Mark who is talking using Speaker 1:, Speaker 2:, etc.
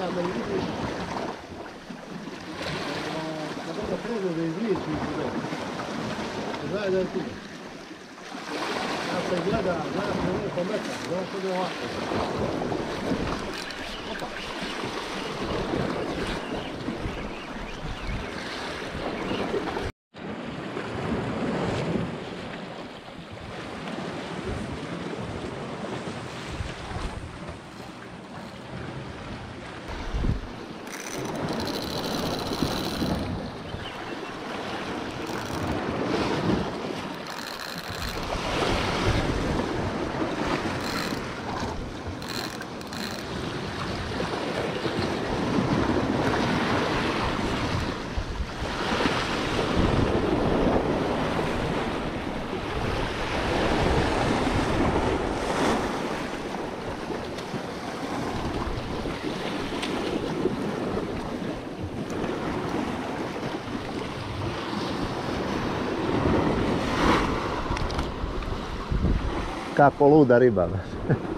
Speaker 1: 那那一个地方，嗯，那那个房子的业主是谁？那谁是谁？那剩的，那那那后面三个，说实话。
Speaker 2: Kako luda riba. znaš.